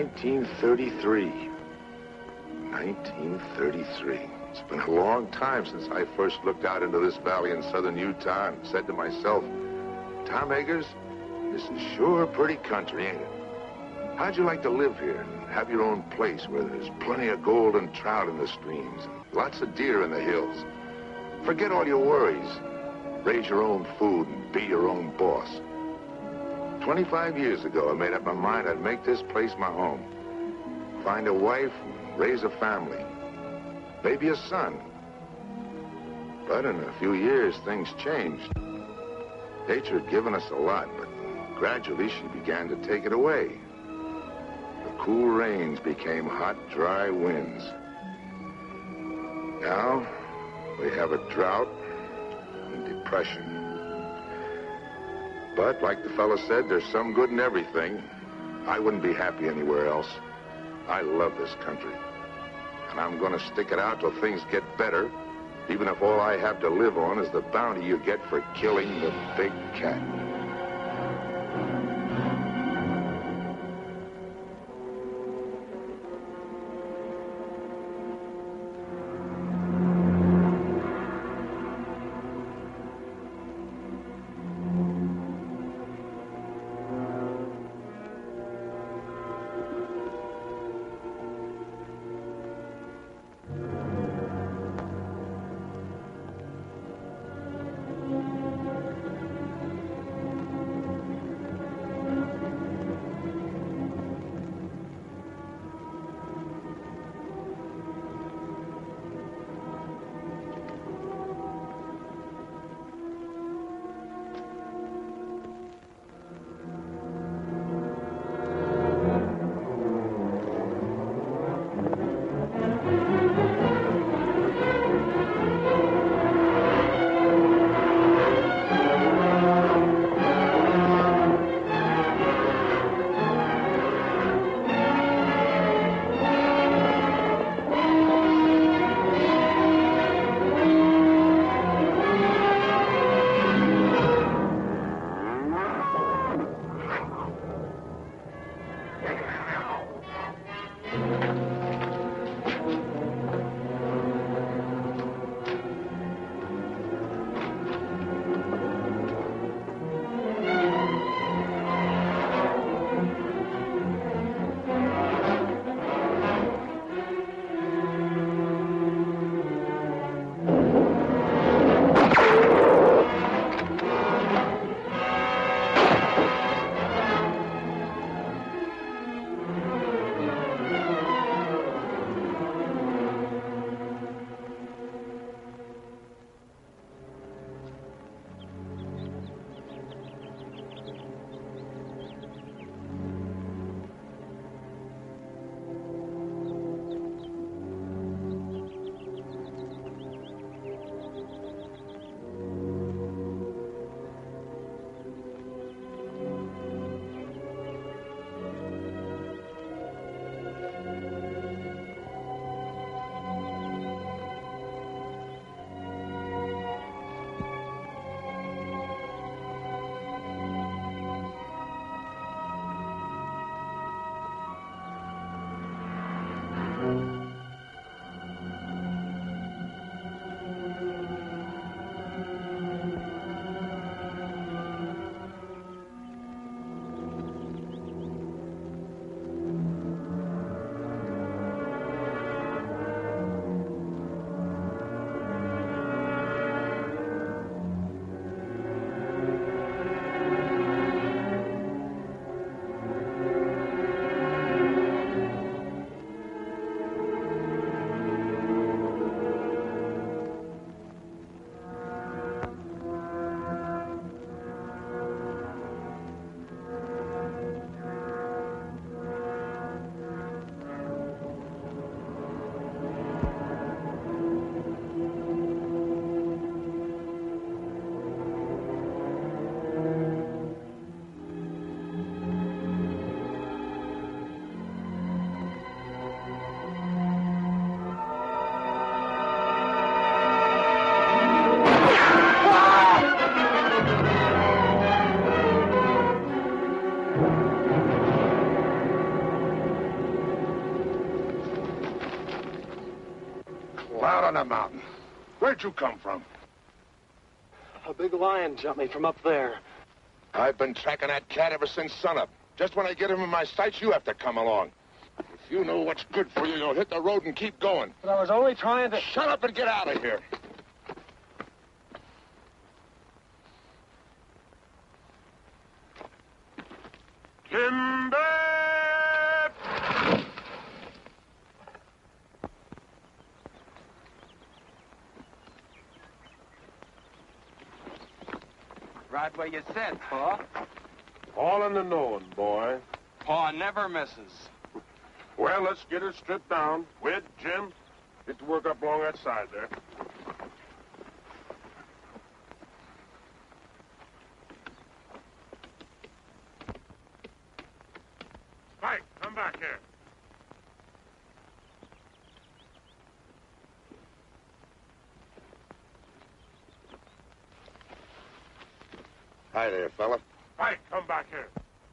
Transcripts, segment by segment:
It's 1933. 1933. It's been a long time since I first looked out into this valley in southern Utah and said to myself, Tom Eggars, this is sure pretty country, ain't it? How'd you like to live here and have your own place where there's plenty of gold and trout in the streams and lots of deer in the hills? Forget all your worries. Raise your own food and be your own boss. 25 years ago, I made up my mind I'd make this place my home. Find a wife, raise a family. Maybe a son. But in a few years, things changed. Nature had given us a lot, but gradually she began to take it away. The cool rains became hot, dry winds. Now, we have a drought and depression. But, like the fellow said, there's some good in everything. I wouldn't be happy anywhere else. I love this country. And I'm going to stick it out till things get better, even if all I have to live on is the bounty you get for killing the big cat. Mountain. Where'd you come from? A big lion jumped me from up there. I've been tracking that cat ever since sunup. Just when I get him in my sights, you have to come along. If you know what's good for you, you'll hit the road and keep going. But I was only trying to... Shut up and get out of here. Timber! Right where you said, Pa. All in the knowing, boy. Pa never misses. Well, let's get her stripped down. Wid, Jim, get to work up along that side there. Mike, come back here. Hi there, fella. Mike, come back here.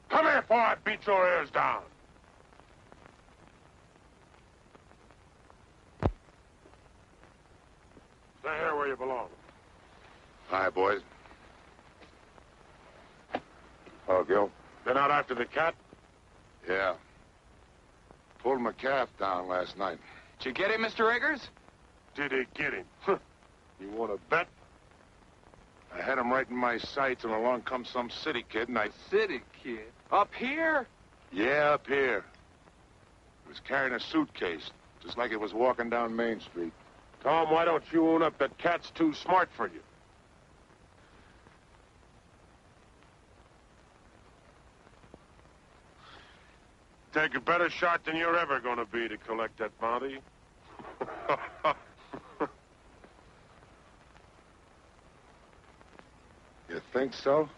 Come here before I beat your ears down. Stay here where you belong. Hi, boys. Oh, Gil? Been out after the cat? Yeah. Pulled my calf down last night. Did you get him, Mr. Eggars? Did he get him? you want to bet? I had him right in my sights, and along comes some city kid, and I... City kid. Up here? Yeah, up here. He was carrying a suitcase, just like it was walking down Main Street. Tom, why don't you own up that cat's too smart for you? Take a better shot than you're ever going to be to collect that bounty. think so?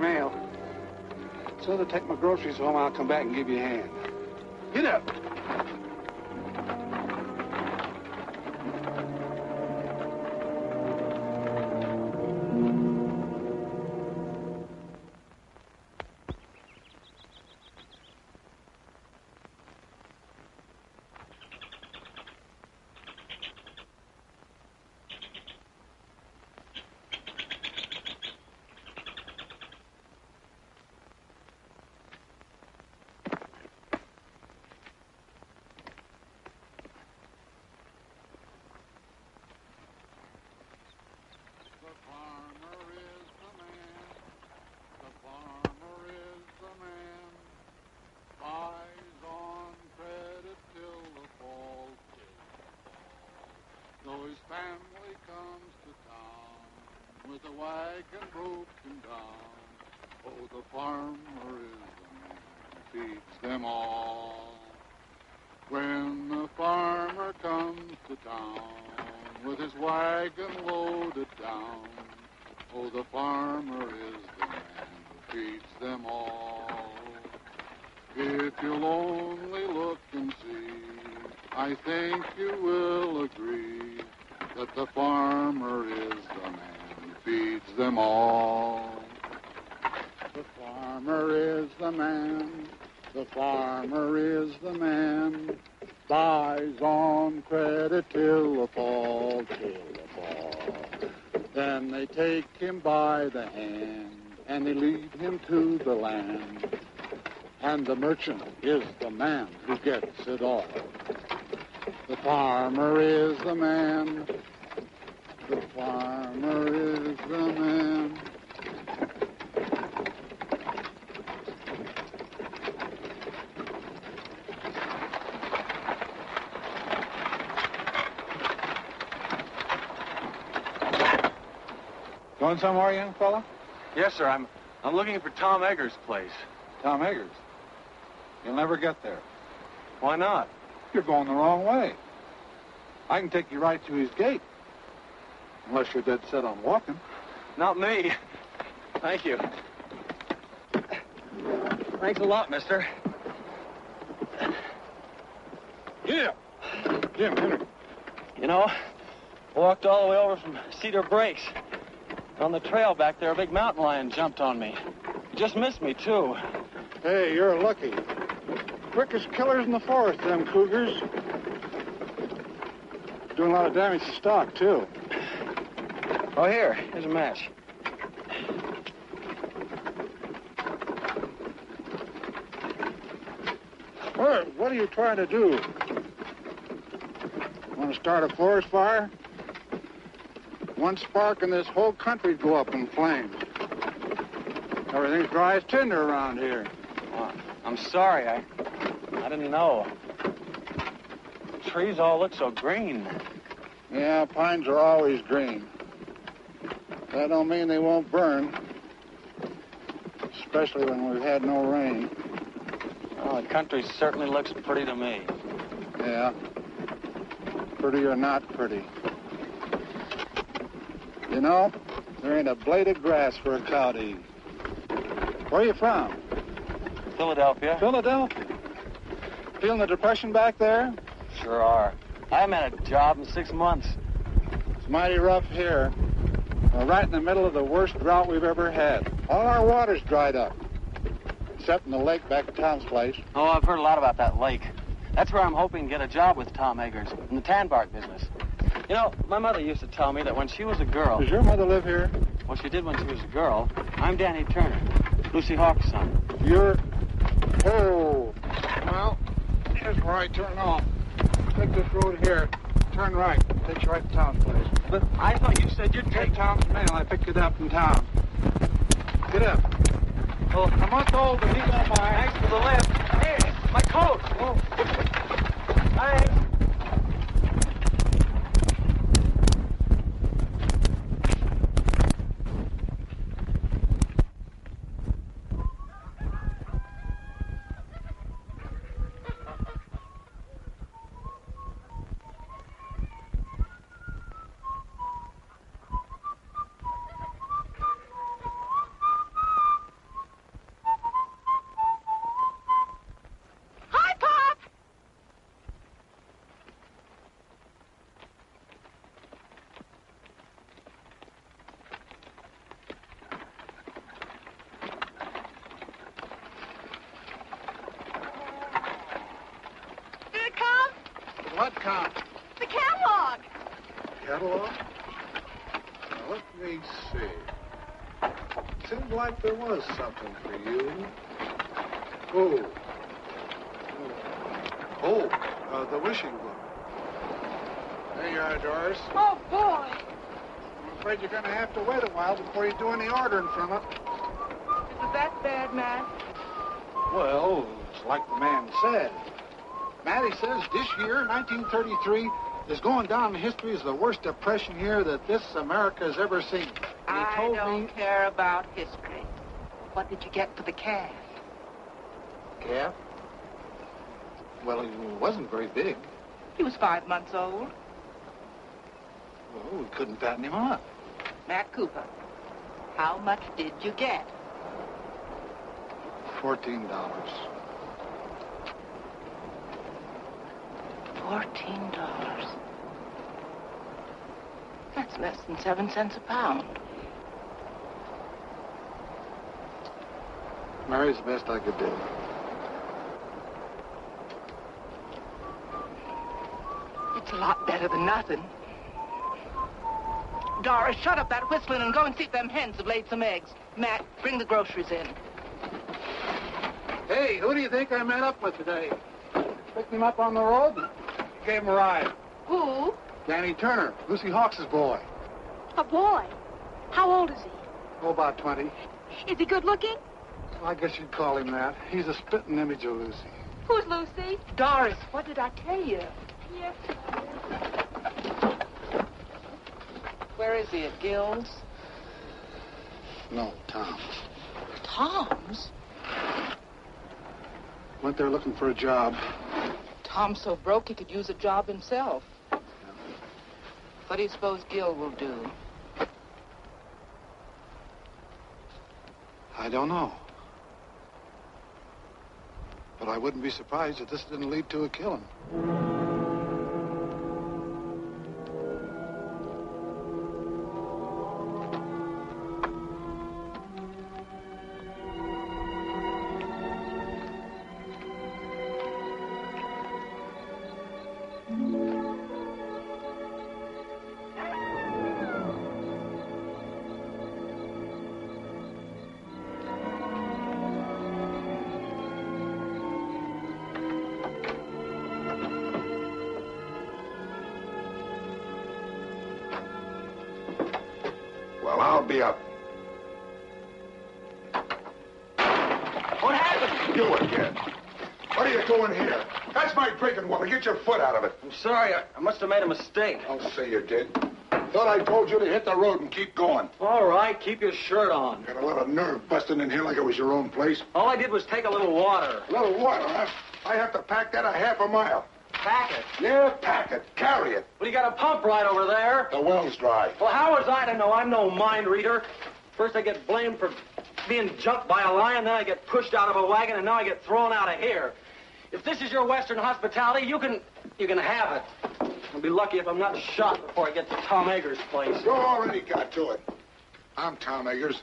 Mail. So to take my groceries home, I'll come back and give you a hand. Get up. Merchant is the man who gets it all. The farmer is the man. The farmer is the man. Going somewhere, young fella? Yes, sir. I'm I'm looking for Tom Eggars' place. Tom Eggars. You'll never get there. Why not? You're going the wrong way. I can take you right to his gate. Unless you're dead set on walking. Not me. Thank you. Thanks a lot, mister. Yeah. Jim, Henry. You know, walked all the way over from Cedar Breaks. On the trail back there, a big mountain lion jumped on me. Just missed me, too. Hey, you're lucky. Quickest killers in the forest, them cougars. Doing a lot of damage to stock, too. Oh, here. Here's a match. What, what are you trying to do? Want to start a forest fire? One spark and this whole country'd go up in flames. Everything's dry as tinder around here. Oh, I'm sorry. I I didn't know. Trees all look so green. Yeah, pines are always green. That don't mean they won't burn. Especially when we've had no rain. Oh, the country certainly looks pretty to me. Yeah. Pretty or not pretty. You know, there ain't a blade of grass for a cow to eat. Where are you from? Philadelphia? Philadelphia. Feeling the depression back there? Sure are. I haven't had a job in six months. It's mighty rough here. We're right in the middle of the worst drought we've ever had. All our water's dried up. Except in the lake back at Tom's place. Oh, I've heard a lot about that lake. That's where I'm hoping to get a job with Tom Eggars in the tan bark business. You know, my mother used to tell me that when she was a girl, Does your mother live here? well, she did when she was a girl. I'm Danny Turner, Lucy Hawkes' son. You're. Oh. Well, where I turn off. Take this road here. Turn right. Takes you right to town, place. But I thought you said you'd Take take. Tom's mail. I picked it up in town. Get up. Oh, A month old, but he don't mind. thanks for the lift. Hey, my coat. Oh. Thanks. Hi, Pop! Did it come? What count? The catalog. Catalog? Now, let me see. Seemed like there was something for you. Oh. Oh, uh, the wishing book. There you are, Doris. Oh, boy. I'm afraid you're going to have to wait a while before you do any ordering from it. Is it that bad, Matt? Well, it's like the man said. Matty says this year, 1933, is going down in history as the worst depression year that this America has ever seen. And he I don't me, care about history. What did you get for the calf? calf. Well, he wasn't very big. He was five months old. Well, we couldn't fatten him up. Matt Cooper. How much did you get? Fourteen dollars. Fourteen dollars. That's less than seven cents a pound. Mary's the best I could do. It's a lot better than nothing. Doris, shut up that whistling and go and see if them hens have laid some eggs. Matt, bring the groceries in. Hey, who do you think I met up with today? Picked him up on the road and gave him a ride. Who? Danny Turner, Lucy Hawkes' boy. A boy. How old is he? Oh, about 20. Is he good looking? I guess you'd call him that. He's a spitting image of Lucy. Who's Lucy? Doris, what did I tell you? Yes. Where is he, at Gil's? No, Tom. Tom's? Went there looking for a job. Tom's so broke he could use a job himself. What do you suppose Gil will do? I don't know. But I wouldn't be surprised if this didn't lead to a killing. Get your foot out of it. I'm sorry. I, I must have made a mistake. I'll say you did. Thought I told you to hit the road and keep going. All right, keep your shirt on. Got a lot of nerve busting in here like it was your own place. All I did was take a little water. A little water, huh? I have to pack that a half a mile. Pack it. Yeah, pack it. Carry it. Well, you got a pump right over there. The well's dry. Well, how was I to know? I'm no mind reader. First I get blamed for being jumped by a lion, then I get pushed out of a wagon, and now I get thrown out of here. If this is your Western hospitality, you can you can have it. I'll be lucky if I'm not shot before I get to Tom Eggars' place. You already got to it. I'm Tom Eggars.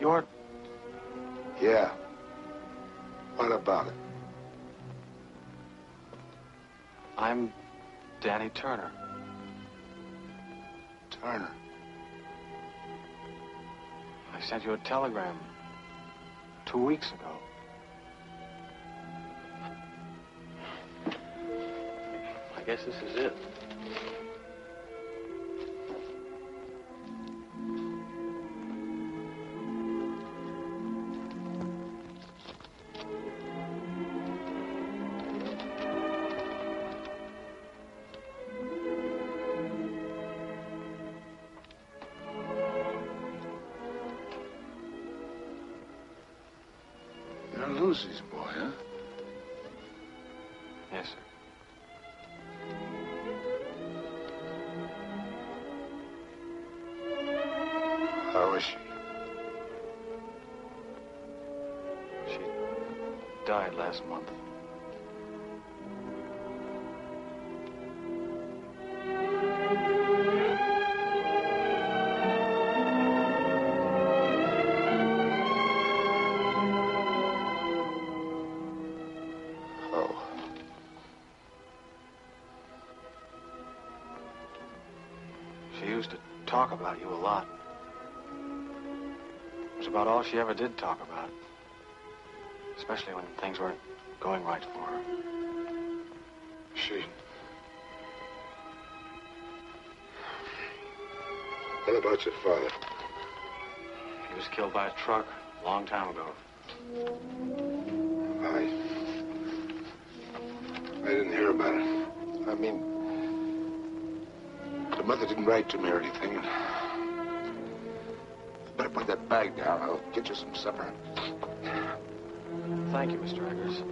You're Yeah. What about it? I'm Danny Turner. Turner. I sent you a telegram two weeks ago. I guess this is it. Last month. Oh. She used to talk about you a lot. It was about all she ever did talk about. Especially when things weren't going right for her. She. What about your father? He was killed by a truck a long time ago. I. I didn't hear about it. I mean, the mother didn't write to me or anything. Better put that bag down. I'll get you some supper. Thank you, Mr. Eggars.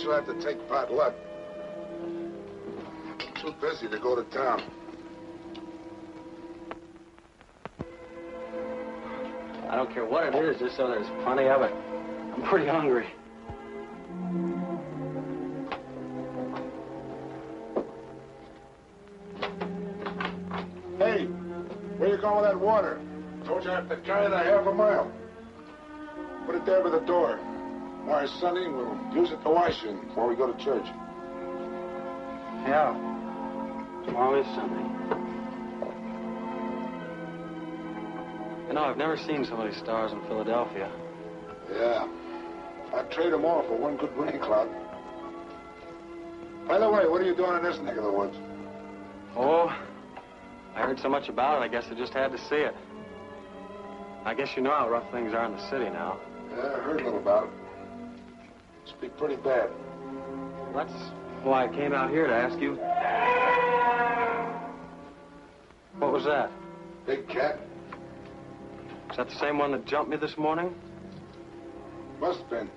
Guess you'll have to take pot luck. Too busy to go to town. I don't care what it is, just so there's plenty of it. I'm pretty hungry. Hey, where you going with that water? Told you I have to carry it a half a mile. Put it there by the door. Why, Sonny, we'll use it to wash in before we go to church. Yeah. Tomorrow is Sunday. You know, I've never seen so many stars in Philadelphia. Yeah. I'd trade them all for one good rain cloud. By the way, what are you doing in this neck of the woods? Oh, I heard so much about it, I guess I just had to see it. I guess you know how rough things are in the city now. Yeah, I heard a little about it. Must be pretty bad. That's why I came out here to ask you. What was that? Big cat? Is that the same one that jumped me this morning? Must have been.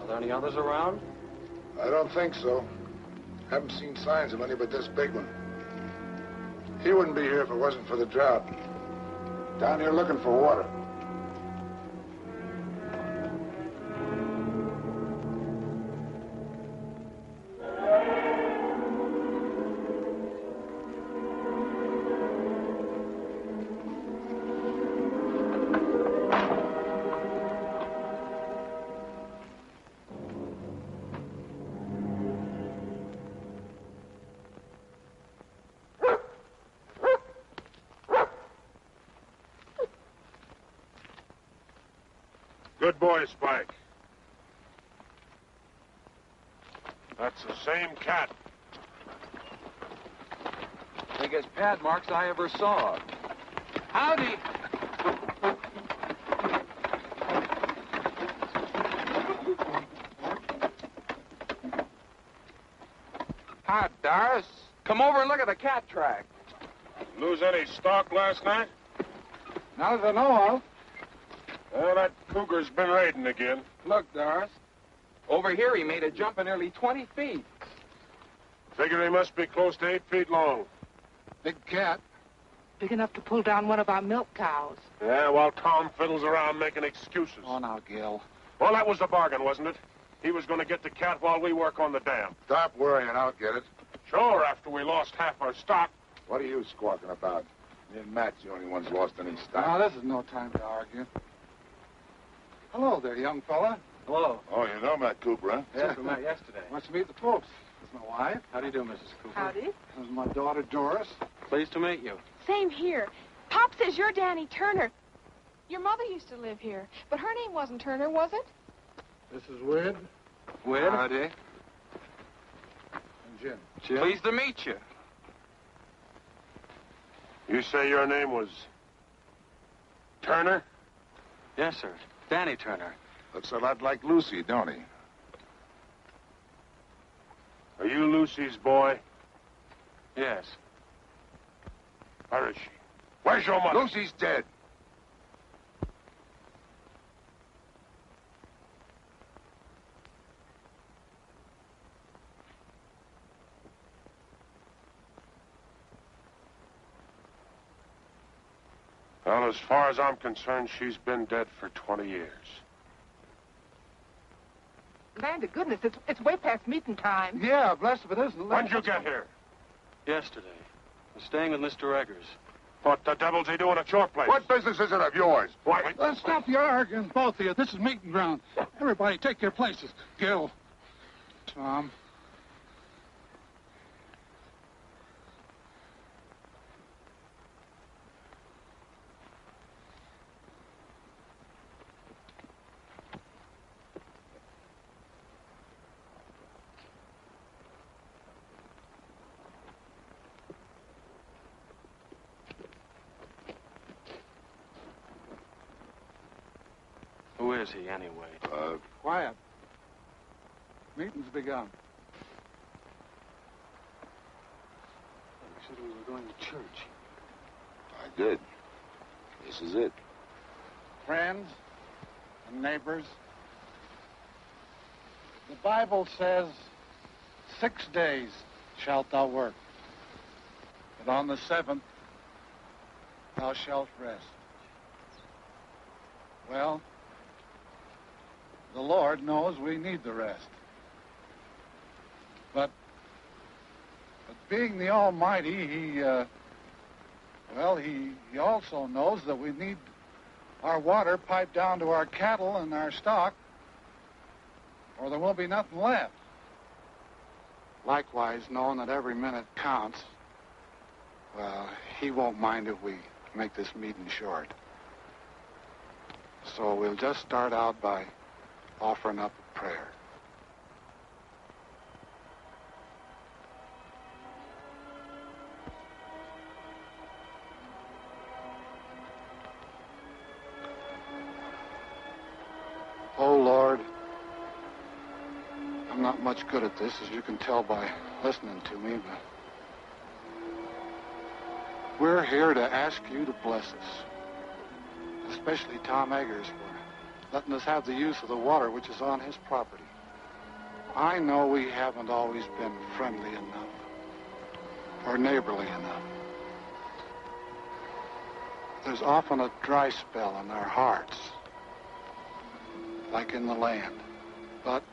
Are there any others around? I don't think so. Haven't seen signs of any but this big one. He wouldn't be here if it wasn't for the drought. Down here looking for water. I ever saw. Howdy. Hi, Doris. Come over and look at the cat track. Lose any stock last night? Not that I know of. Well, that cougar's been raiding again. Look, Doris. Over here, he made a jump of nearly 20 feet. Figure he must be close to eight feet long. Big cat. Big enough to pull down one of our milk cows. Yeah, while Tom fiddles around making excuses. Oh, now, Gil. Well, that was the bargain, wasn't it? He was going to get the cat while we work on the dam. Stop worrying, I'll get it. Sure, after we lost half our stock. What are you squawking about? Me and Matt's the only ones lost any stock. Now, this is no time to argue. Hello there, young fella. Hello. Oh, you know Matt Cooper, huh? Yes, we met yesterday. Wants to meet the folks. This is my wife. How do you do, Mrs. Cooper? Howdy. This is my daughter, Doris. Pleased to meet you. Same here. Pop says you're Danny Turner. Your mother used to live here, but her name wasn't Turner, was it? This is Wid Wid? Howdy. and Jim. Jim? Pleased to meet you. You say your name was Turner? Yes, sir. Danny Turner. Looks a lot like Lucy, don't he? Are you Lucy's boy? Yes. Where is she? Where's your mother? Lucy's dead. Well, as far as I'm concerned, she's been dead for 20 years. Land of goodness, it's, it's way past meeting time. Yeah, blessed if it isn't. When'd you get here? Yesterday. I was staying with Mr. Eggars. What the devil's he doing at your place? What business is it of yours? Why? Let's stop the arguing, both of you. This is meeting ground. Everybody, take your places. Gil. Tom. He, anyway? Uh, Quiet. Meeting's begun. You said we were going to church. I did. This is it. Friends and neighbors, the Bible says, Six days shalt thou work, but on the seventh thou shalt rest. Well, the Lord knows we need the rest. But, but being the Almighty, He, uh, well, he, he also knows that we need our water piped down to our cattle and our stock or there won't be nothing left. Likewise, knowing that every minute counts, well, he won't mind if we make this meeting short. So we'll just start out by offering up a prayer. Oh, Lord, I'm not much good at this, as you can tell by listening to me, but we're here to ask you to bless us, especially Tom Eggars letting us have the use of the water which is on his property. I know we haven't always been friendly enough or neighborly enough. There's often a dry spell in our hearts, like in the land. But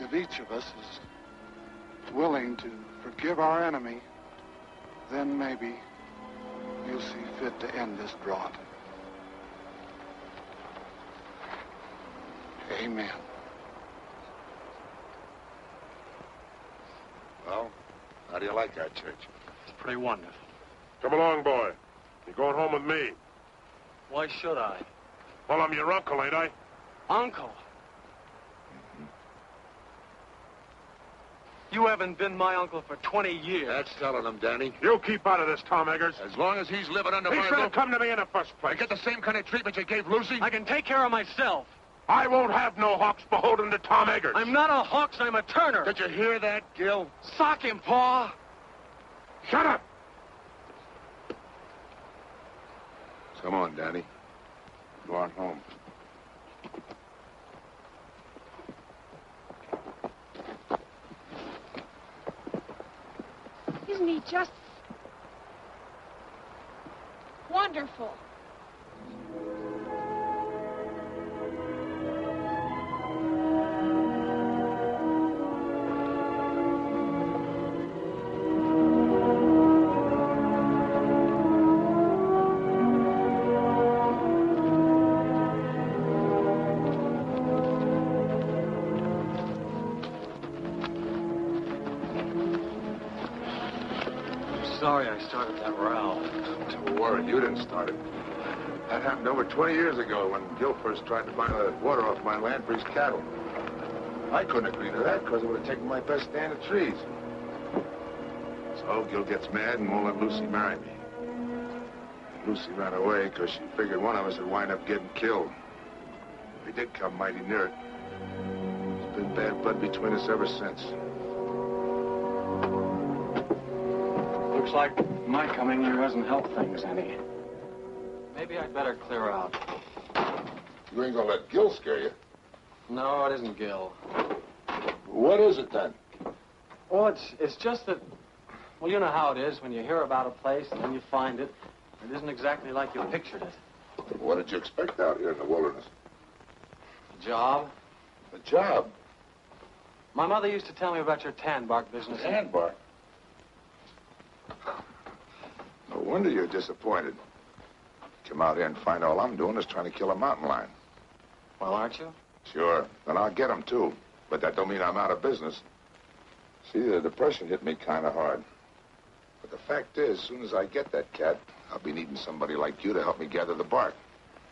if each of us is willing to forgive our enemy, then maybe you'll see fit to end this drought. Amen. Well, how do you like our church? It's pretty wonderful. Come along, boy. You're going home with me. Why should I? Well, I'm your uncle, ain't I? Uncle. Mm-hmm. You haven't been my uncle for 20 years. That's telling him, Danny. You keep out of this, Tom Eggars. As long as he's living under He my should have roof, come to me in the first place. I get the same kind of treatment you gave Lucy. I can take care of myself. I won't have no Hawkes beholden to Tom Eggars. I'm not a Hawkes, I'm a Turner. Did you hear that, Gil? Sock him, Pa. Shut up! Come on, Danny. Go on home. Isn't he just wonderful? Sorry I started that row. Don't worry, you didn't start it. That happened over 20 years ago when Gil first tried to buy the water off my land for his cattle. I couldn't agree to that because it would have taken my best stand of trees. So Gil gets mad and won't let Lucy marry me. Lucy ran away because she figured one of us would wind up getting killed. We did come mighty near it. There's been bad blood between us ever since. Looks like my coming here hasn't helped things any. Maybe I'd better clear out. You ain't gonna let Gil scare you. No, it isn't Gil. What is it then? Well, it's it's just that, well, you know how it is when you hear about a place and then you find it. It isn't exactly like you pictured it. What did you expect out here in the wilderness? A job. A job. My mother used to tell me about your tan bark business. Sandbar. No wonder you're disappointed. Come out here and find all I'm doing is trying to kill a mountain lion. Well, aren't you? Sure. Then I'll get him, too. But that don't mean I'm out of business. See, the depression hit me kind of hard. But the fact is, as soon as I get that cat, I'll be needing somebody like you to help me gather the bark.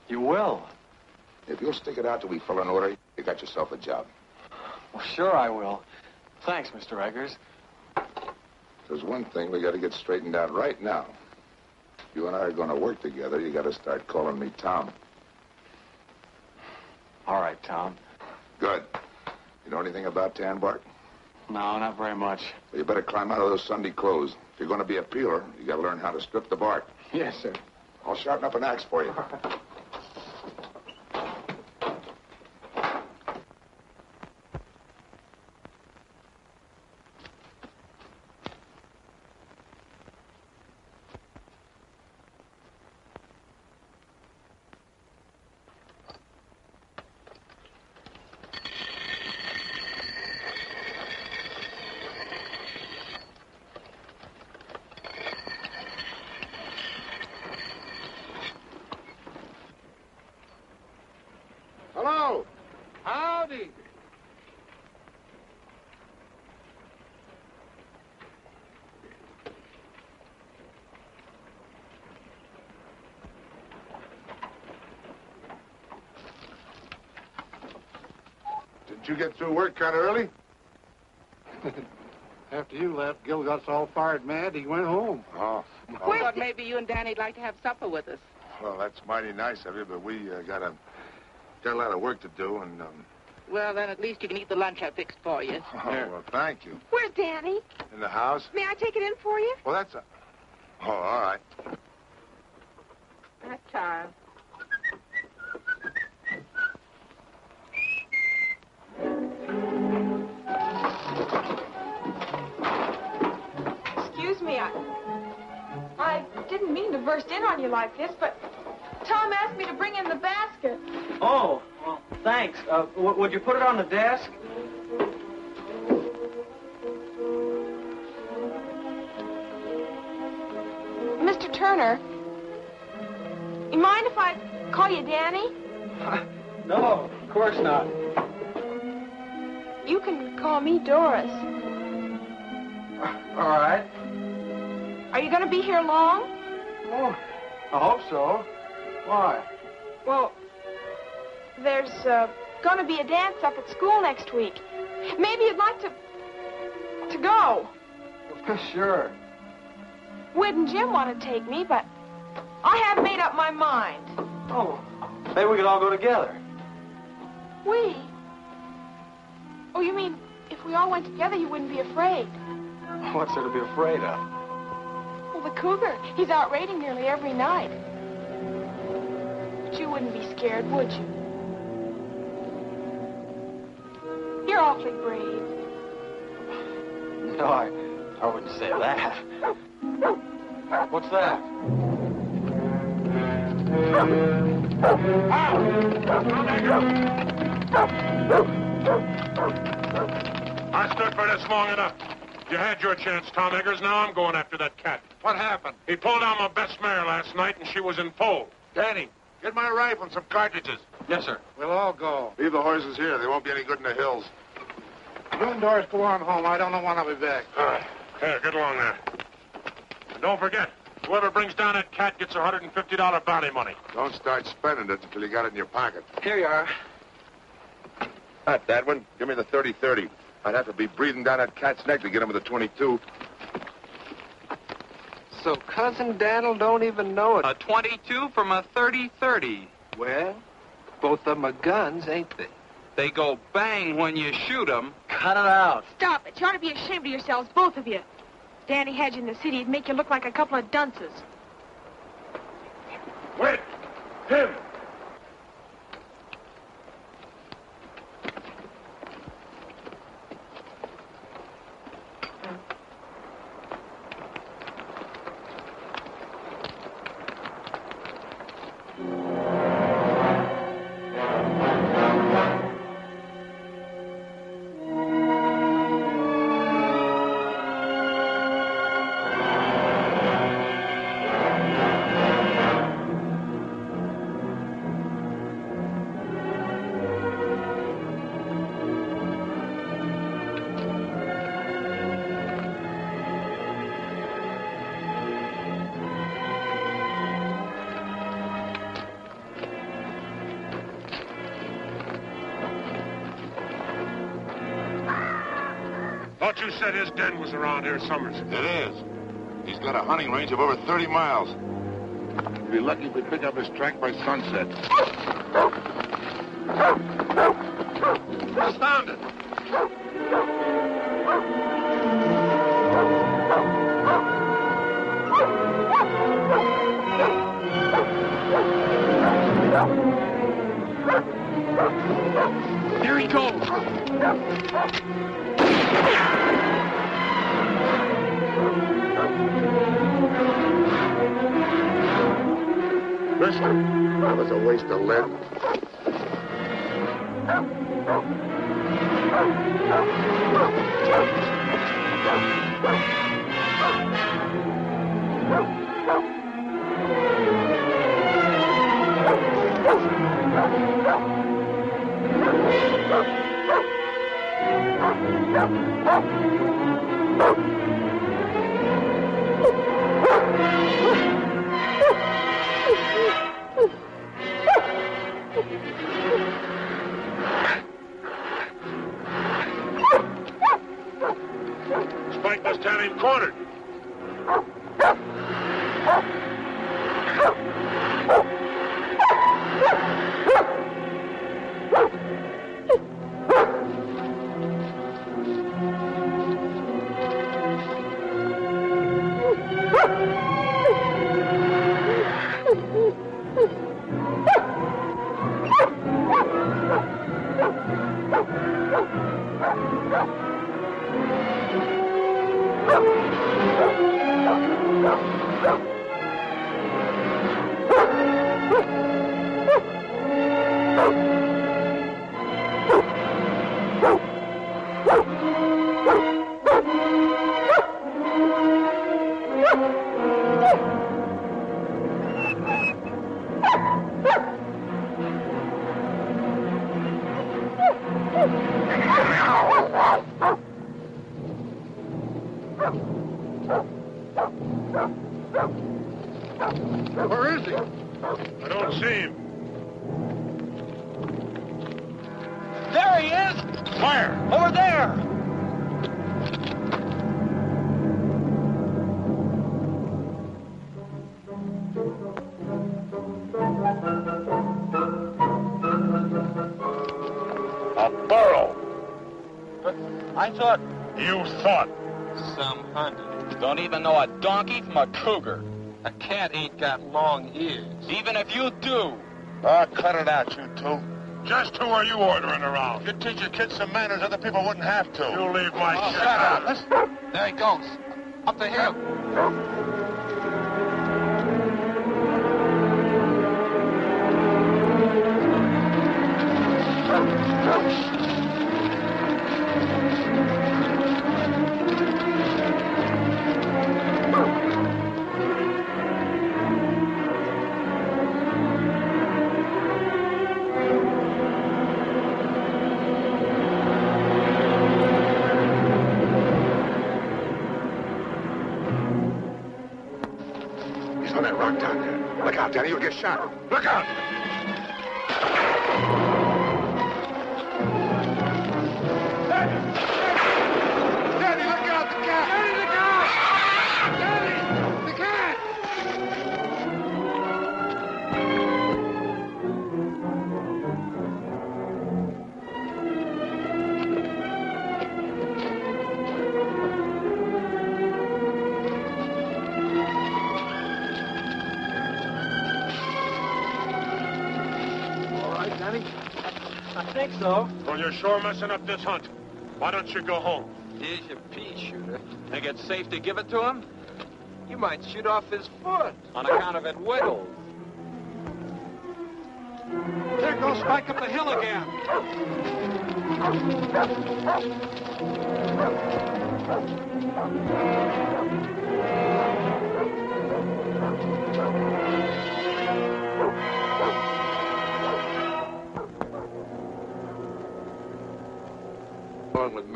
You will. If you'll stick it out till we fill an order, you got yourself a job. Well, sure I will. Thanks, Mr. Eggars. There's one thing we got to get straightened out right now. If you and I are going to work together, you got to start calling me Tom. All right, Tom. Good. You know anything about tan bark? No, not very much. Well, you better climb out of those Sunday clothes. If you're going to be a peeler, you got to learn how to strip the bark. Yes, sir. I'll sharpen up an axe for you. Did you get through work kind of early? After you left, Gil got so all fired mad, he went home. Oh. I oh. thought maybe you and Danny'd like to have supper with us. Well, that's mighty nice of you, but we uh, got a got a lot of work to do, and um, Well, then at least you can eat the lunch I fixed for you. oh, well, thank you. Where's Danny? In the house? May I take it in for you? Well, that's a. Oh, all right. That time. Mean to burst in on you like this, but Tom asked me to bring in the basket. Oh, well, thanks. Uh, would you put it on the desk? Mr. Turner, you mind if I call you Danny? no, of course not. You can call me Doris. All right. Are you going to be here long? Oh, I hope so. Why? Well, there's uh, going to be a dance up at school next week. Maybe you'd like to to go. sure. Wid and Jim want to take me, but I haven't made up my mind. Oh, maybe we could all go together. We? Oh, you mean if we all went together, you wouldn't be afraid? What's there to be afraid of? Well, the cougar, he's out raiding nearly every night. But you wouldn't be scared, would you? You're awfully brave. No, I, I wouldn't say that. What's that? I stood for this long enough. You had your chance, Tom Eggars. Now I'm going after that cat. What happened? He pulled down my best mare last night, and she was in foal. Danny, get my rifle and some cartridges. Yes, sir. We'll all go. Leave the horses here. They won't be any good in the hills. You and Doris go on home. I don't know when I'll be back. All right. Here, get along there. And don't forget, whoever brings down that cat gets a $150 bounty money. Don't start spending it until you got it in your pocket. Here you are. Not that one. Give me the 30-30. I'd have to be breathing down that cat's neck to get him with the 22. So Cousin Daniel don't even know it. A 22 from a 30-30. Well, both of them are guns, ain't they? They go bang when you shoot 'em. Cut it out. Stop it. You ought to be ashamed of yourselves, both of you. Danny had you in the city. It'd make you look like a couple of dunces. Wait! Him! His around here, Summers. It is. He's got a hunting range of over 30 miles. We'll be lucky if we pick up his track by sunset. was a waste of lead. Out, you two. Just who are you ordering around? You teach your kids some manners other people wouldn't have to. You leave my oh, shit out. There he goes. Up the hill. Shot. Look out. Sure messing up this hunt. Why don't you go home? Here's your pea shooter. Think it's safe to give it to him? You might shoot off his foot. On account of it wiggles. There goes Spike up the hill again.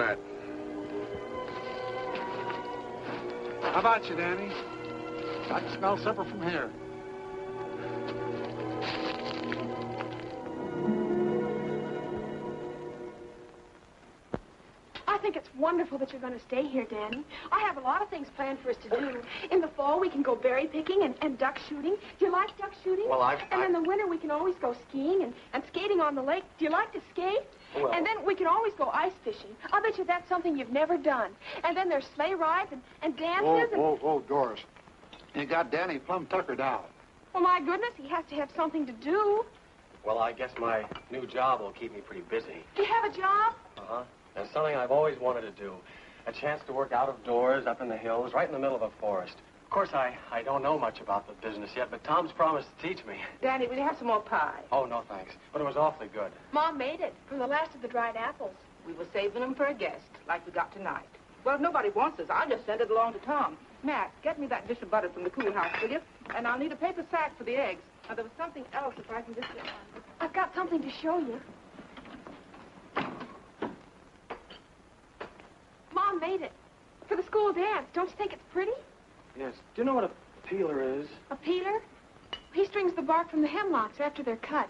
Matt. How about you, Danny? I can smell supper from here. Wonderful that you're going to stay here, Danny. I have a lot of things planned for us to do. In the fall, we can go berry picking and, and duck shooting. Do you like duck shooting? Well, I've- And I- in the winter, we can always go skiing and, and skating on the lake. Do you like to skate? Well- And then we can always go ice fishing. I'll bet you that's something you've never done. And then there's sleigh rides and, and dances Whoa, and... whoa, whoa, Doris. You got Danny plumb tuckered out. Well, my goodness, he has to have something to do. Well, I guess my new job will keep me pretty busy. Do you have a job? Uh-huh. And something I've always wanted to do. A chance to work out of doors, up in the hills, right in the middle of a forest. Of course, I, I don't know much about the business yet, but Tom's promised to teach me. Danny, will you have some more pie? Oh, no, thanks. But it was awfully good. Mom made it from the last of the dried apples. We were saving them for a guest, like we got tonight. Well, if nobody wants this, I'll just send it along to Tom. Matt, get me that dish of butter from the cool house, will you? And I'll need a paper sack for the eggs. Now, there was something else, if I can just get one. I've got something to show you. Made it. For the school dance. Don't you think it's pretty? Yes. Do you know what a peeler is? A peeler? He strings the bark from the hemlocks after they're cut.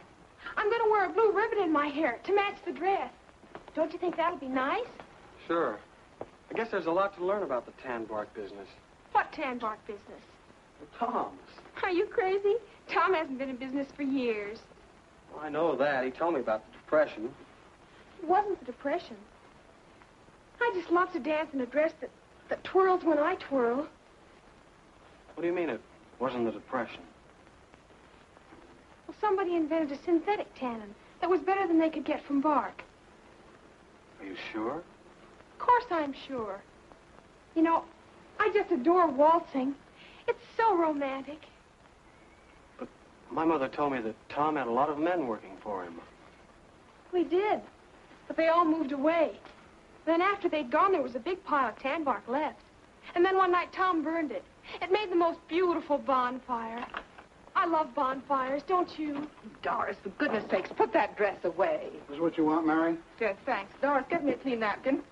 I'm going to wear a blue ribbon in my hair to match the dress. Don't you think that'll be nice? Sure. I guess there's a lot to learn about the tan bark business. What tan bark business? Tom's. Are you crazy? Tom hasn't been in business for years. Well, I know that. He told me about the Depression. It wasn't the Depression. I just love to dance in a dress that, that twirls when I twirl. What do you mean it wasn't the Depression? Well, somebody invented a synthetic tannin that was better than they could get from bark. Are you sure? Of course I'm sure. You know, I just adore waltzing. It's so romantic. But my mother told me that Tom had a lot of men working for him. We did. But they all moved away. Then after they'd gone, there was a big pile of tan bark left. And then one night, Tom burned it. It made the most beautiful bonfire. I love bonfires, don't you? Doris, for goodness sakes, put that dress away. Is what you want, Mary? Yes, thanks. Doris, get me a clean napkin.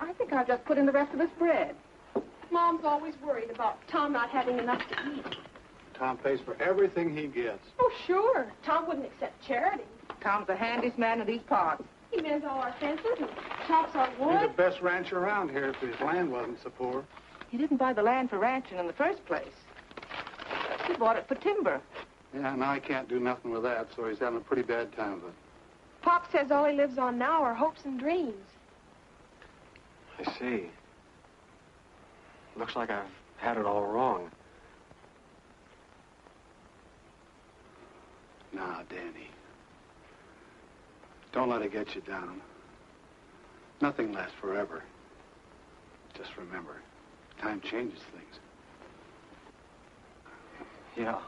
I think I'll just put in the rest of this bread. Mom's always worried about Tom not having enough to eat. Tom pays for everything he gets. Oh, sure. Tom wouldn't accept charity. Tom's the handiest man in these parts. He mends all our fences and chops our wood. He's wood. the best rancher around here if his land wasn't so poor. He didn't buy the land for ranching in the first place. He bought it for timber. Yeah, now I can't do nothing with that, so he's having a pretty bad time of it. Pop says all he lives on now are hopes and dreams. I see. Looks like I've had it all wrong. Now, Danny. Don't let it get you down. Nothing lasts forever. Just remember, time changes things. Yeah.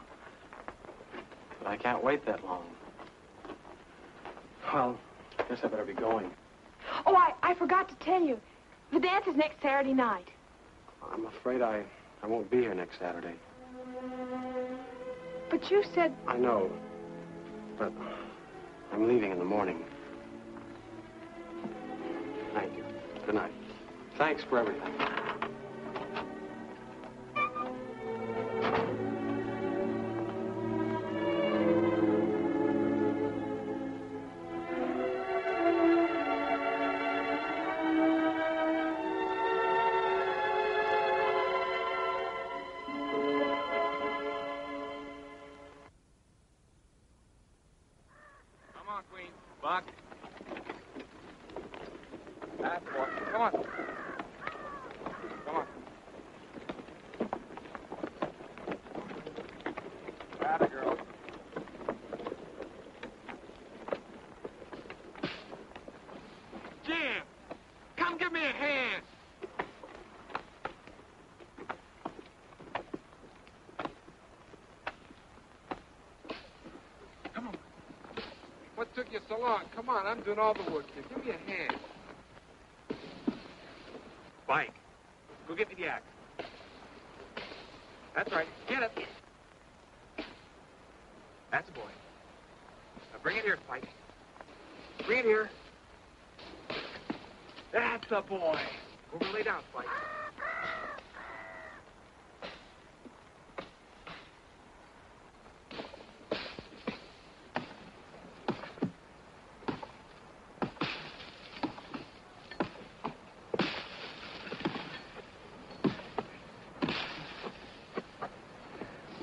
But I can't wait that long. Well, I guess I better be going. Oh, I, I forgot to tell you. The dance is next Saturday night. I'm afraid I, I won't be here next Saturday. But you said, I know. But I'm leaving in the morning. Thank you. Good night. Thanks for everything. Come on, I'm doing all the work here. Give me a hand. Spike, go get me the axe. That's right. Get it. That's a boy. Now bring it here, Spike. Bring it here. That's a boy. Over lay down, Spike.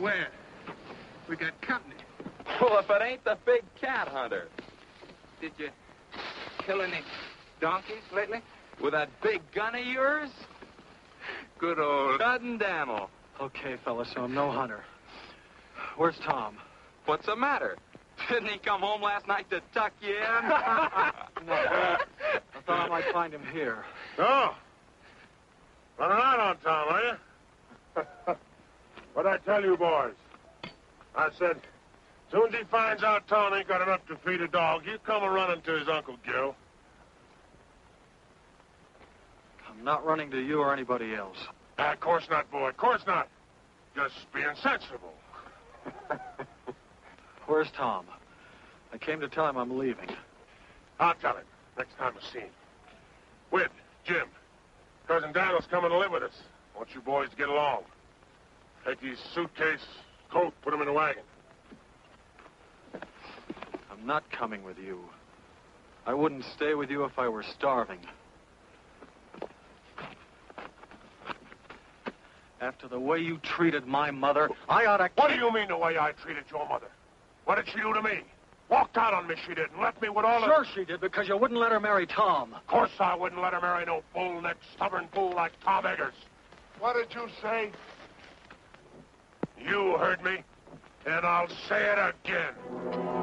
Where? We got company. Well, if it ain't the big cat hunter. Did you kill any donkeys lately? With that big gun of yours? Good old Dudden Daniel. Okay, fella, so I'm no hunter. Where's Tom? What's the matter? Didn't he come home last night to tuck you in? No. I thought I might find him here. Oh. Running out on Tom, are you? What'd I tell you, boys? I said, soon as he finds out Tom ain't got enough to feed a dog, he'll come a running to his Uncle Gil. I'm not running to you or anybody else. Ah, of course not, boy. Of course not. Just being sensible. Where's Tom? I came to tell him I'm leaving. I'll tell him next time I see him. Wid, Jim, Cousin Daniel's coming to live with us. I want you boys to get along. Take his suitcase, coat, put him in the wagon. I'm not coming with you. I wouldn't stay with you if I were starving. After the way you treated my mother, I ought to... What do you mean the way I treated your mother? What did she do to me? Walked out on me, she did, and left me with all the... Sure she did, because you wouldn't let her marry Tom. Of course I wouldn't let her marry no bull-necked, stubborn fool like Tom Eggars. What did you say? You heard me, and I'll say it again.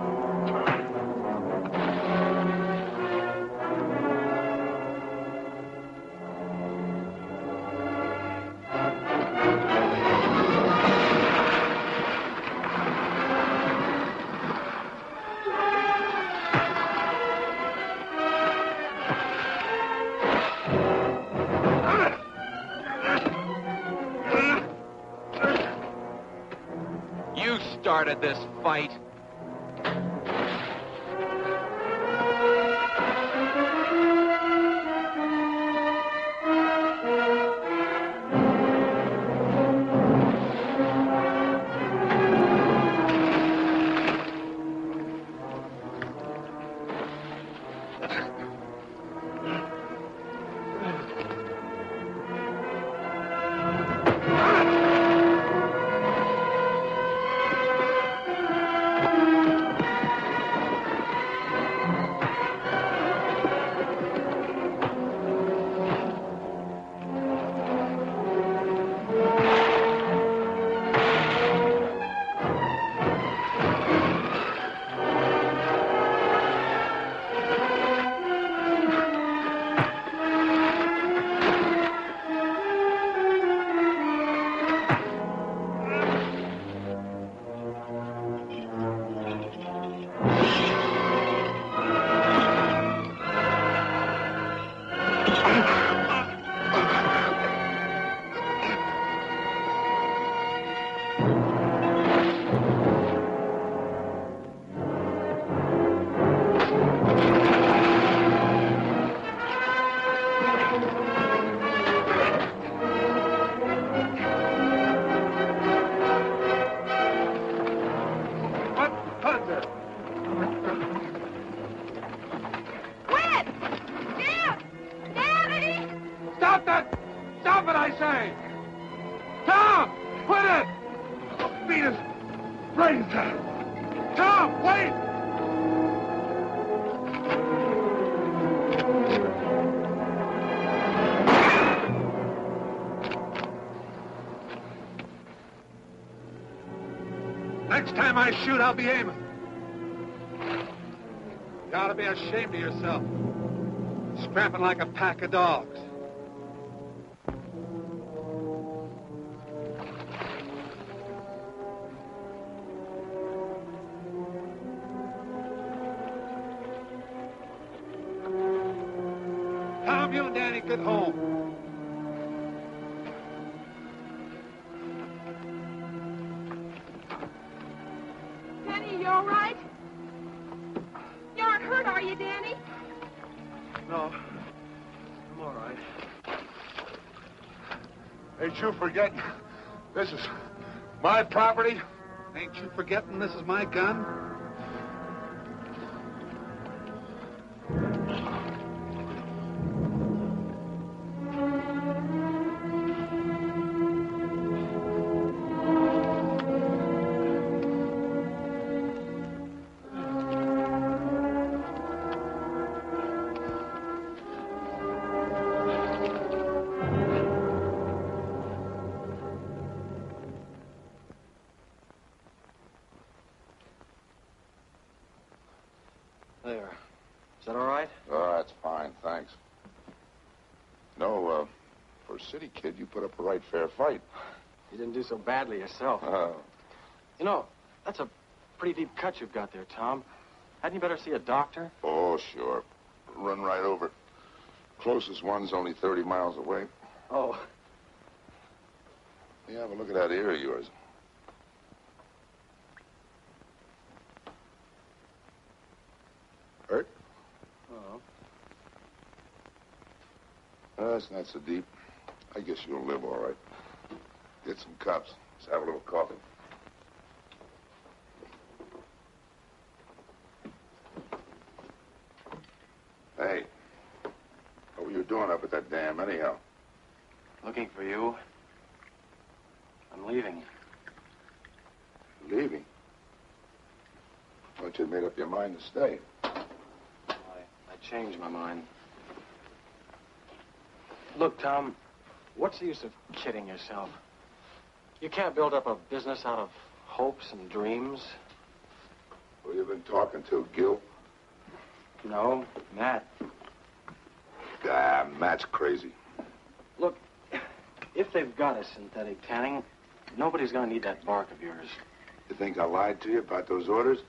This fight. Time I shoot, I'll be aiming. You ought to be ashamed of yourself. Scrapping like a pack of dogs. Forgetting? This is my property. Ain't you forgetting this is my gun? City kid, you put up a right fair fight. You didn't do so badly yourself. Oh. You know, that's a pretty deep cut you've got there, Tom. Hadn't you better see a doctor? Oh, sure. Run right over. Closest one's only 30 miles away. Oh, Yeah, have a look at that ear of yours. Hurt? oh. Uh, it's not so deep. I guess you'll live all right. Get some cups. Let's have a little coffee. Hey, what were you doing up at that dam anyhow? Looking for you. I'm leaving. Leaving? Thought you'd made up your mind to stay. I, I changed my mind. Look, Tom, what's the use of kidding yourself? You can't build up a business out of hopes and dreams. Who you been talking to, Gil? No, Matt. Ah, Matt's crazy. Look, if they've got a synthetic tannin, nobody's going to need that bark of yours. You think I lied to you about those orders?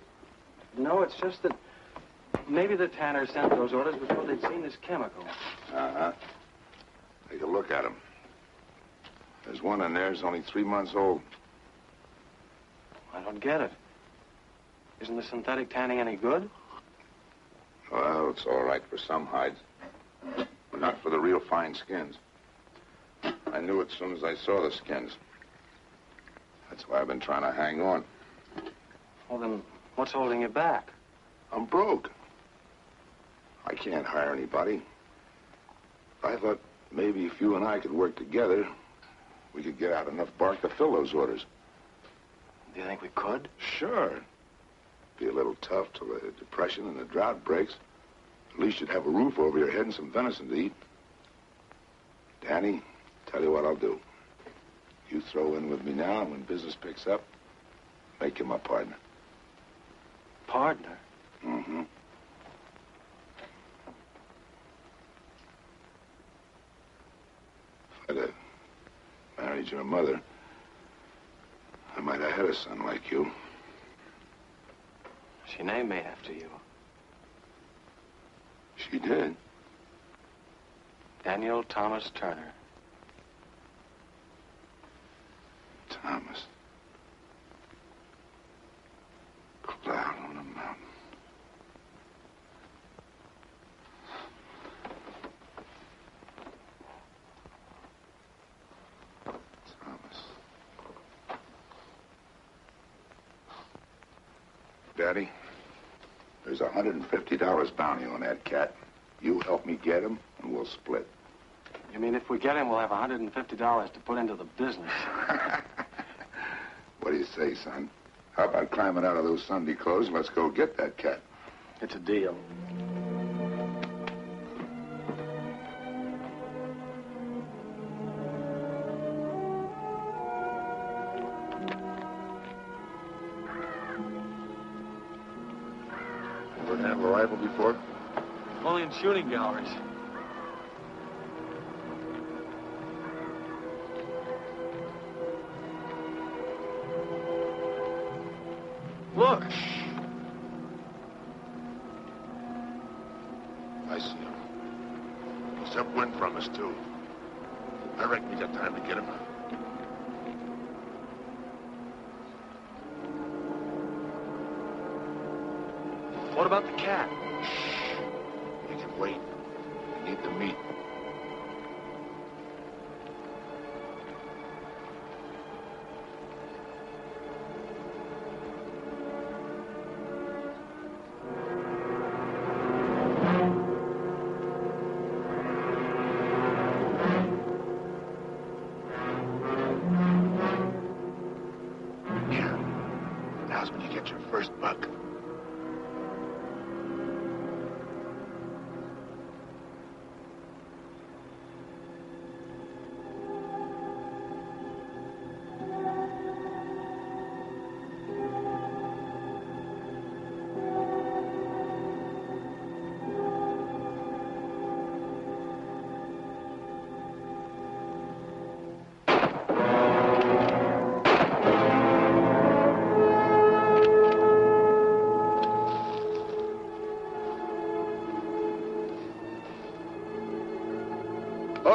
No, it's just that maybe the tanner sent those orders before they'd seen this chemical. Uh-huh. Take a look at them. There's one in there who's only three months old. I don't get it. Isn't the synthetic tannin any good? Well, it's all right for some hides, but not for the real fine skins. I knew it as soon as I saw the skins. That's why I've been trying to hang on. Well, then, what's holding you back? I'm broke. I can't hire anybody. I thought maybe if you and I could work together, we could get out enough bark to fill those orders. Do you think we could? Sure. Be a little tough till the depression and the drought breaks. At least you'd have a roof over your head and some venison to eat. Danny, tell you what I'll do. You throw in with me now, and when business picks up, make you my partner. Partner? Mm-hmm. If I'd have married your mother, I might have had a son like you. She named me after you. She did. Daniel Thomas Turner. Thomas. Cloud on a mountain. Thomas. Daddy, there's a $150 bounty on that cat. You help me get him, and we'll split. You mean if we get him, we'll have $150 to put into the business? What do you say, son? How about climbing out of those Sunday clothes and let's go get that cat? It's a deal. Shooting galleries.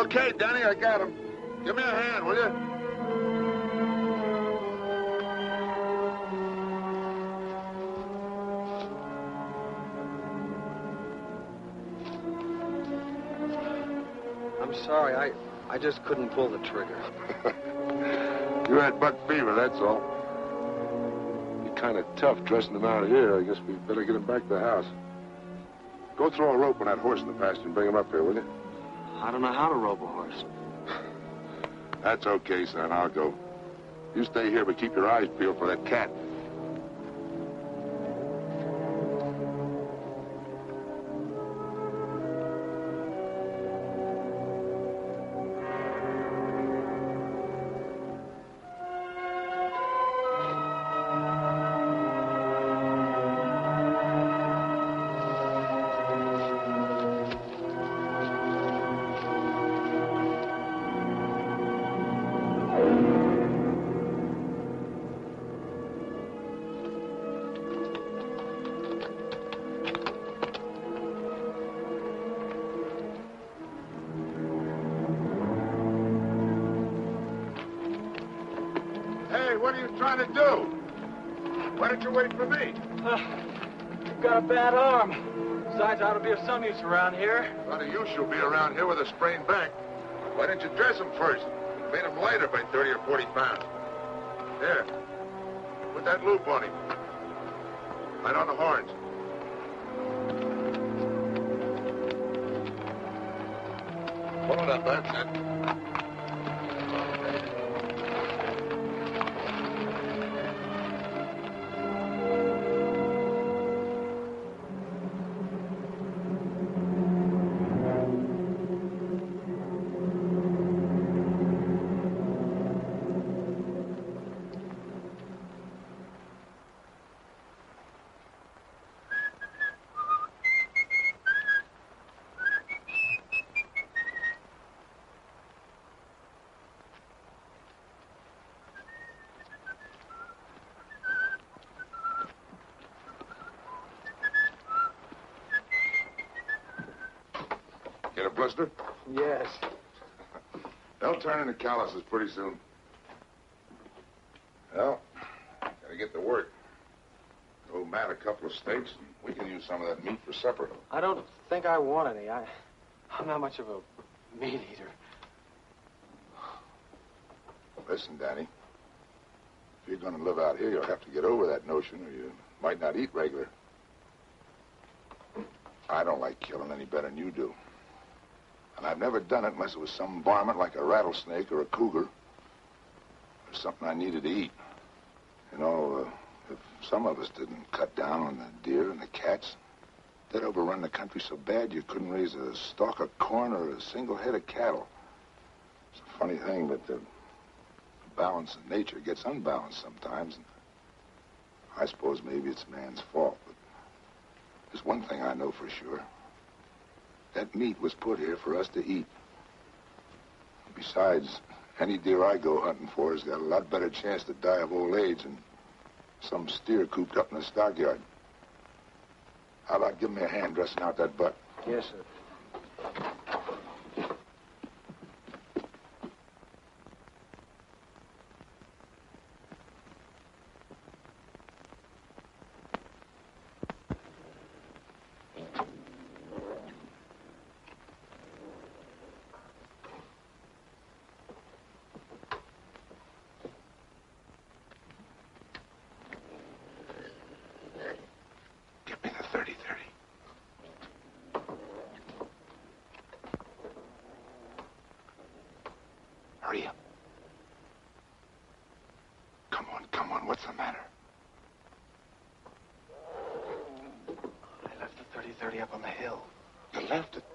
Okay, Danny, I got him. Give me a hand, will you? I'm sorry, I, I just couldn't pull the trigger. You had buck fever, that's all. You're kind of tough dressing him out here. I guess we better get him back to the house. Go throw a rope on that horse in the pasture and bring him up here, will you? I don't know how to rope a horse. That's okay, son. I'll go. You stay here, but keep your eyes peeled for that cat. Put that loop on him. Right on the horns. It up, that's it. Turn into calluses pretty soon. Well, gotta get to work. Go Matt a couple of steaks, and we can use some of that meat for supper. I don't think I want any. I, I'm not much of a meat eater. Listen, Danny. If you're gonna live out here, you'll have to get over that notion, or you might not eat regular. I don't like killing any better than you do. And I've never done it unless it was some varmint like a rattlesnake or a cougar. Or something I needed to eat. You know, uh, if some of us didn't cut down on the deer and the cats, they'd overrun the country so bad you couldn't raise a stalk of corn or a single head of cattle. It's a funny thing, but the balance of nature gets unbalanced sometimes. And I suppose maybe it's man's fault, but there's one thing I know for sure. That meat was put here for us to eat. Besides, any deer I go hunting for has got a lot better chance to die of old age than some steer cooped up in the stockyard. How about giving me a hand dressing out that butt? Yes, sir. Give me the 30 30. Hurry up. Come on, come on. What's the matter? I left the 30-30 up on the hill. You left it.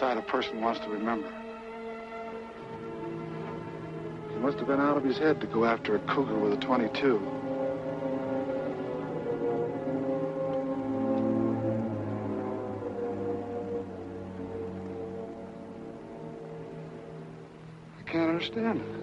A a person wants to remember. He must have been out of his head to go after a cougar with a 22. I can't understand it.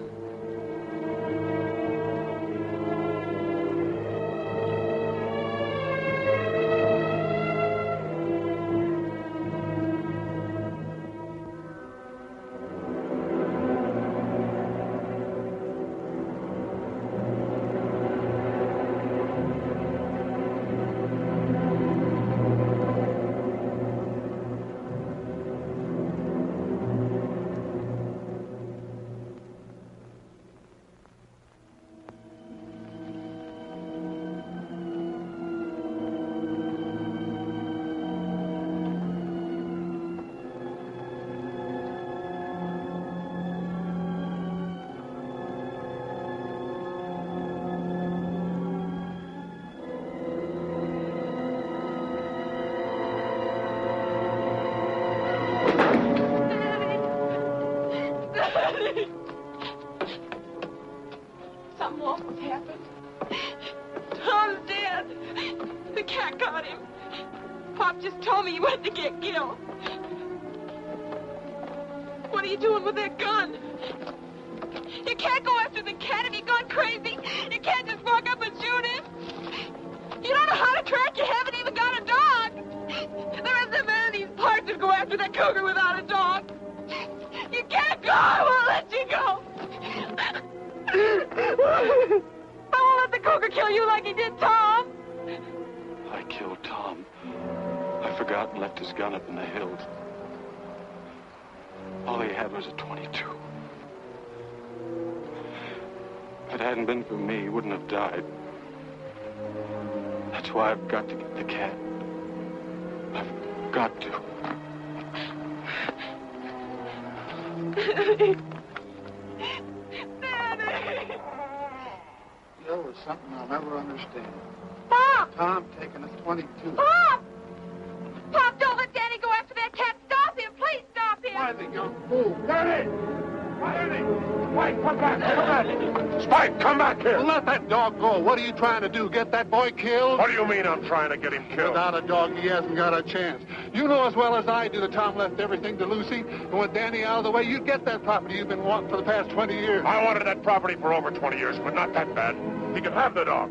There was something I'll never understand. Pop! Tom taking a 22. Pop! Pop, don't let Danny go after that cat. Stop him. Please stop him. Why, the young fool. Danny! Danny! Spike, come back! Come back! Spike, come back here! Well, let that dog go. What are you trying to do? Get that boy killed? What do you mean I'm trying to get him killed? Without a dog, he hasn't got a chance. You know as well as I do that Tom left everything to Lucy. And with Danny out of the way, you'd get that property you've been wanting for the past 20 years. I wanted that property for over 20 years, but not that bad. He can have the dog.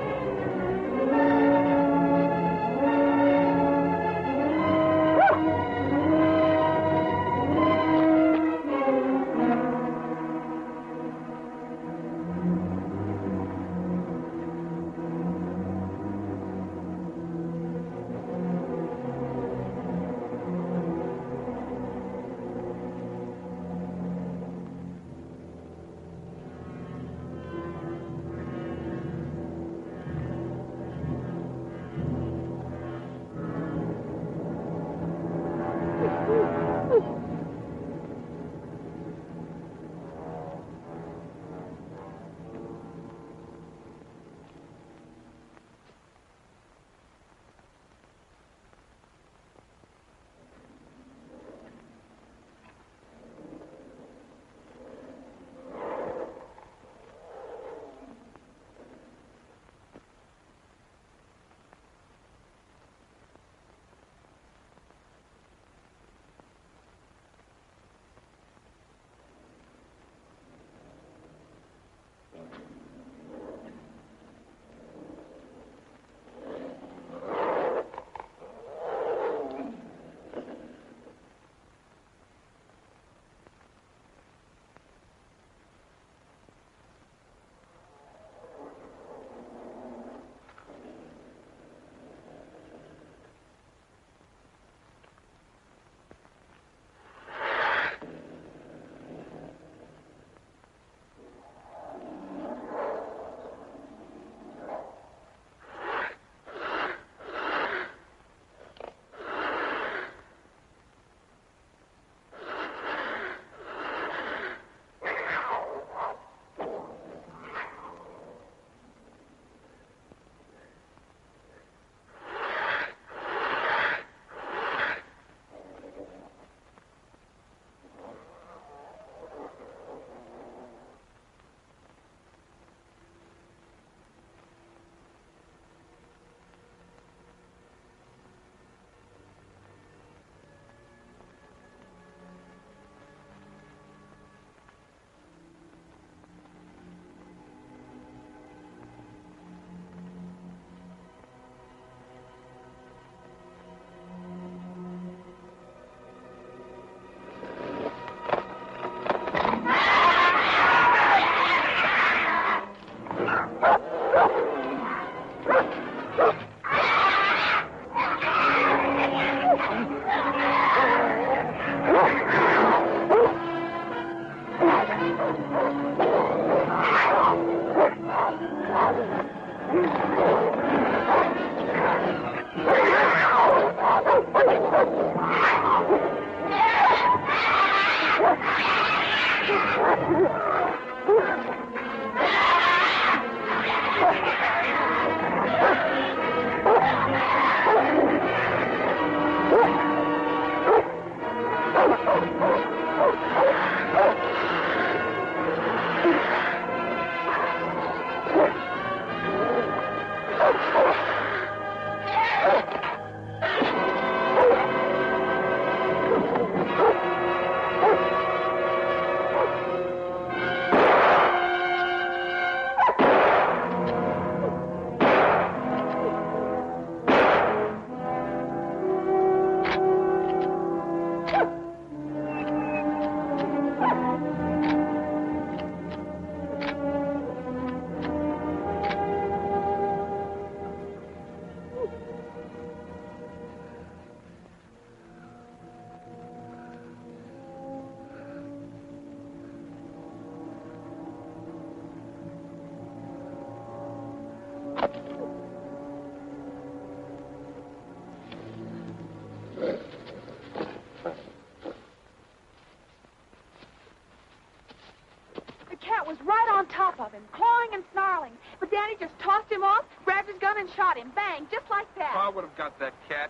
top of him, clawing and snarling. But Danny just tossed him off, grabbed his gun, and shot him. Bang, just like that. I would have got that cat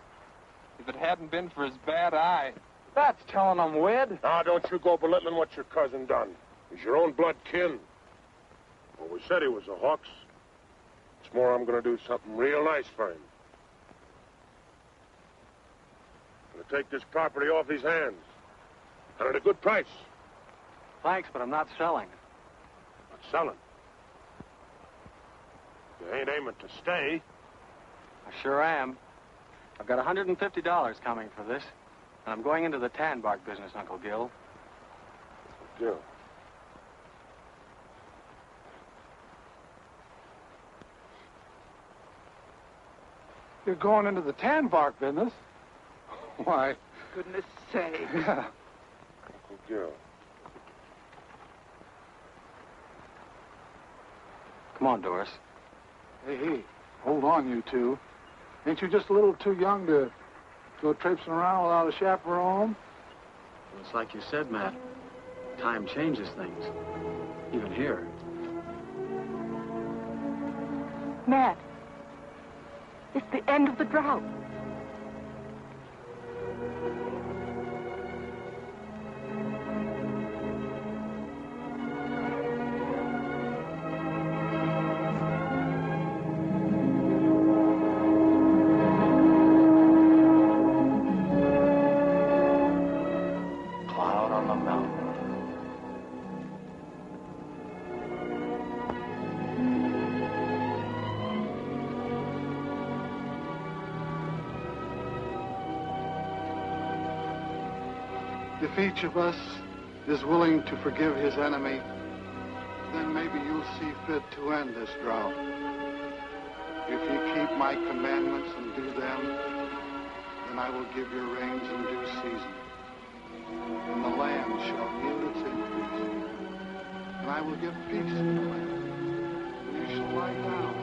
if it hadn't been for his bad eye. That's telling him, Wid. Now, don't you go belittling what your cousin done. He's your own blood kin. Well, we said he was a Hawkes. It's more, I'm going to do something real nice for him. I'm going to take this property off his hands. And at a good price. Thanks, but I'm not selling. Not selling. You ain't aiming to stay. I sure am. I've got $150 coming for this, and I'm going into the tan bark business, Uncle Gil. Gil. You're going into the tan bark business? Why, Goodness sake. yeah. Uncle Gil. Come on, Doris. Hey, hey, hold on, you two. Ain't you just a little too young to go traipsing around without a chaperone? Well, it's like you said, Matt. Time changes things. Even here. Matt, it's the end of the drought. Each of us is willing to forgive his enemy, then maybe you'll see fit to end this drought. If you keep my commandments and do them, then I will give you rains in due season. And the land shall yield its increase. And I will give peace in the land. And you shall lie down